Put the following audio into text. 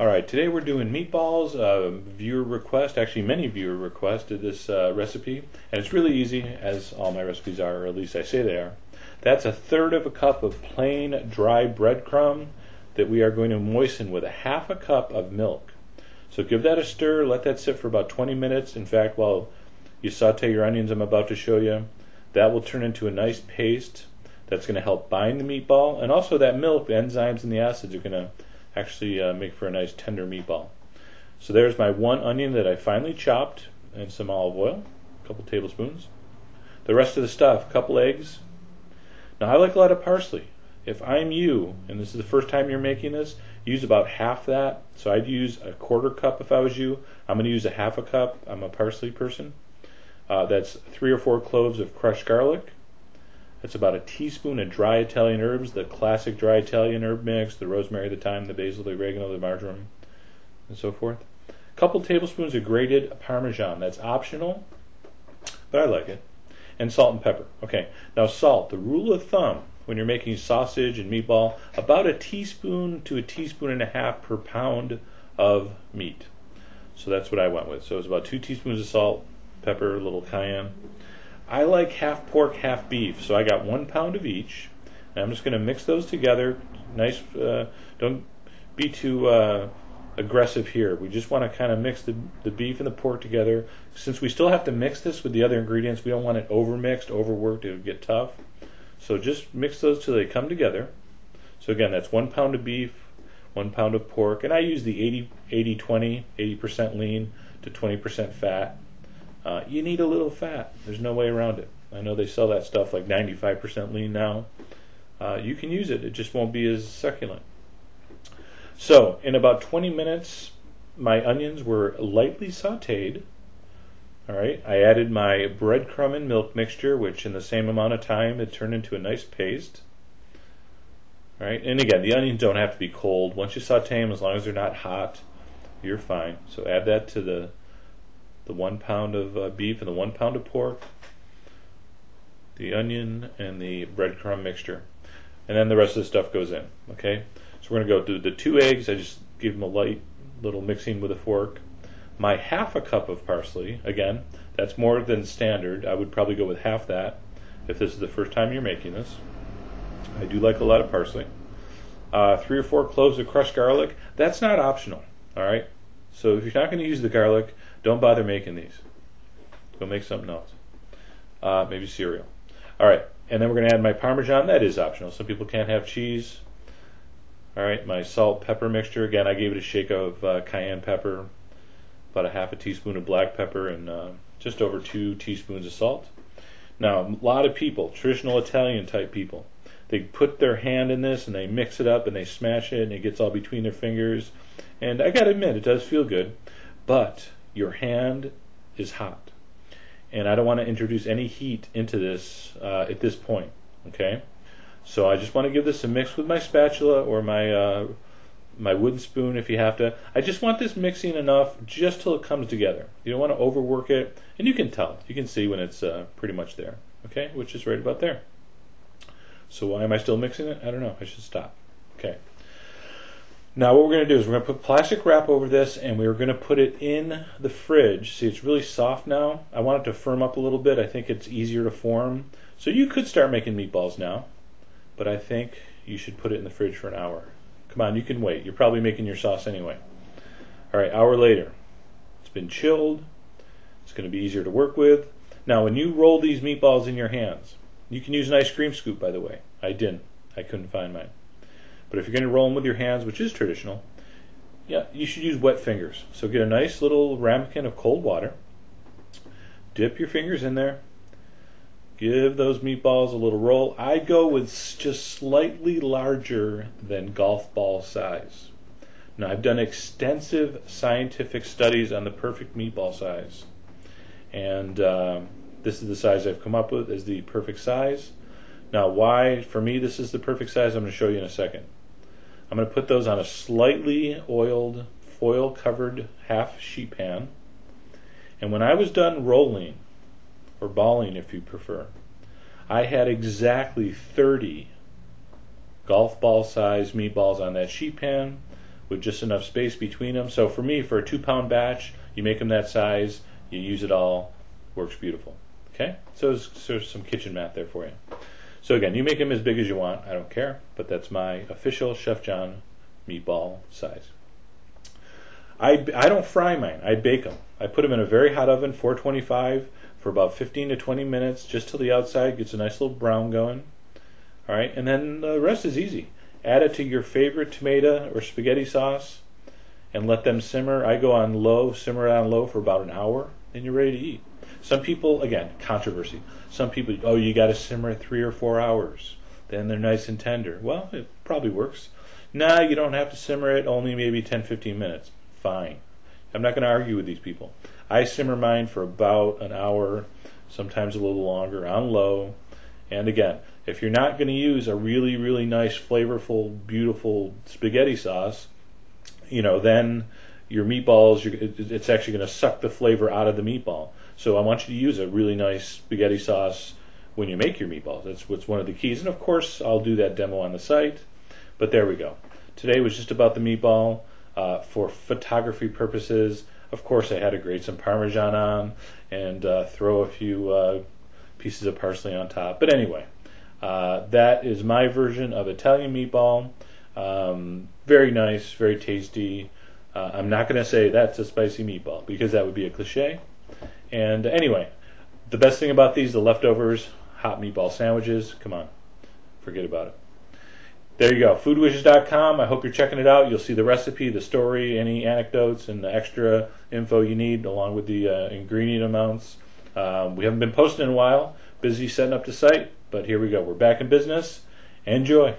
All right, today we're doing meatballs. Uh, viewer request, actually many viewer requested this uh, recipe, and it's really easy, as all my recipes are, or at least I say they are. That's a third of a cup of plain dry breadcrumb that we are going to moisten with a half a cup of milk. So give that a stir, let that sit for about 20 minutes. In fact, while you saute your onions, I'm about to show you, that will turn into a nice paste that's going to help bind the meatball, and also that milk, the enzymes and the acids are going to actually uh, make for a nice tender meatball. So there's my one onion that I finely chopped and some olive oil, a couple tablespoons. The rest of the stuff, a couple eggs. Now I like a lot of parsley. If I'm you, and this is the first time you're making this, use about half that. So I'd use a quarter cup if I was you. I'm going to use a half a cup. I'm a parsley person. Uh, that's three or four cloves of crushed garlic, that's about a teaspoon of dry Italian herbs, the classic dry Italian herb mix, the rosemary, the thyme, the basil, the oregano, the marjoram, and so forth. A couple tablespoons of grated Parmesan. That's optional, but I like it. And salt and pepper. Okay, now salt. The rule of thumb when you're making sausage and meatball, about a teaspoon to a teaspoon and a half per pound of meat. So that's what I went with. So it's about two teaspoons of salt, pepper, a little cayenne. I like half pork, half beef, so I got one pound of each. And I'm just going to mix those together. Nice, uh, don't be too uh, aggressive here. We just want to kind of mix the, the beef and the pork together. Since we still have to mix this with the other ingredients, we don't want it overmixed, overworked, it would get tough. So just mix those till they come together. So again, that's one pound of beef, one pound of pork, and I use the 80, 80 20, 80% lean to 20% fat. Uh, you need a little fat. There's no way around it. I know they sell that stuff like 95% lean now. Uh, you can use it, it just won't be as succulent. So, in about 20 minutes, my onions were lightly sauteed. All right, I added my breadcrumb and milk mixture, which in the same amount of time it turned into a nice paste. All right, and again, the onions don't have to be cold. Once you saute them, as long as they're not hot, you're fine. So add that to the the one pound of uh, beef and the one pound of pork, the onion and the breadcrumb mixture, and then the rest of the stuff goes in. Okay, so we're gonna go do the two eggs. I just give them a light little mixing with a fork. My half a cup of parsley. Again, that's more than standard. I would probably go with half that if this is the first time you're making this. I do like a lot of parsley. Uh, three or four cloves of crushed garlic. That's not optional. All right. So if you're not going to use the garlic, don't bother making these. Go make something else. Uh, maybe cereal. All right, and then we're going to add my Parmesan. That is optional. Some people can't have cheese. All right, my salt pepper mixture. Again, I gave it a shake of uh, cayenne pepper, about a half a teaspoon of black pepper, and uh, just over two teaspoons of salt. Now, a lot of people, traditional Italian type people, they put their hand in this and they mix it up and they smash it and it gets all between their fingers. And I gotta admit, it does feel good. But your hand is hot. And I don't want to introduce any heat into this uh, at this point. Okay? So I just want to give this a mix with my spatula or my uh, my wooden spoon if you have to. I just want this mixing enough just till it comes together. You don't want to overwork it, and you can tell. You can see when it's uh, pretty much there. Okay, which is right about there. So why am I still mixing it? I don't know. I should stop. Okay. Now what we're going to do is we're going to put plastic wrap over this and we're going to put it in the fridge. See, it's really soft now. I want it to firm up a little bit. I think it's easier to form. So you could start making meatballs now, but I think you should put it in the fridge for an hour. Come on, you can wait. You're probably making your sauce anyway. All right, hour later. It's been chilled. It's going to be easier to work with. Now, when you roll these meatballs in your hands, you can use an ice cream scoop, by the way. I didn't. I couldn't find mine. But if you're going to roll them with your hands, which is traditional, yeah, you should use wet fingers. So get a nice little ramekin of cold water, dip your fingers in there, give those meatballs a little roll. I go with just slightly larger than golf ball size. Now, I've done extensive scientific studies on the perfect meatball size, and uh, this is the size I've come up with as the perfect size. Now, why, for me, this is the perfect size, I'm going to show you in a second. I'm going to put those on a slightly oiled, foil covered half sheet pan. And when I was done rolling, or balling if you prefer, I had exactly 30 golf ball size meatballs on that sheet pan with just enough space between them. So for me, for a two pound batch, you make them that size, you use it all, works beautiful. Okay, so there's, there's some kitchen math there for you. So again, you make them as big as you want. I don't care, but that's my official Chef John meatball size. I, I don't fry mine. I bake them. I put them in a very hot oven, 425, for about 15 to 20 minutes, just till the outside gets a nice little brown going. All right, and then the rest is easy. Add it to your favorite tomato or spaghetti sauce, and let them simmer. I go on low, simmer on low for about an hour, and you're ready to eat. Some people, again, controversy. Some people, oh, you got to simmer three or four hours. Then they're nice and tender. Well, it probably works. Nah, you don't have to simmer it, only maybe 10, 15 minutes. Fine. I'm not going to argue with these people. I simmer mine for about an hour, sometimes a little longer, on low. And again, if you're not going to use a really, really nice, flavorful, beautiful spaghetti sauce, you know, then your meatballs, it's actually going to suck the flavor out of the meatball. So I want you to use a really nice spaghetti sauce when you make your meatballs. That's what's one of the keys. And of course, I'll do that demo on the site. But there we go. Today was just about the meatball uh, for photography purposes. Of course, I had to grate some Parmesan on and uh, throw a few uh, pieces of parsley on top. But anyway, uh, that is my version of Italian meatball. Um, very nice, very tasty. Uh, I'm not going to say that's a spicy meatball because that would be a cliche. And anyway, the best thing about these, the leftovers, hot meatball sandwiches. Come on, forget about it. There you go, foodwishes.com. I hope you're checking it out. You'll see the recipe, the story, any anecdotes, and the extra info you need, along with the uh, ingredient amounts. Um, we haven't been posting in a while. Busy setting up the site, but here we go. We're back in business. Enjoy.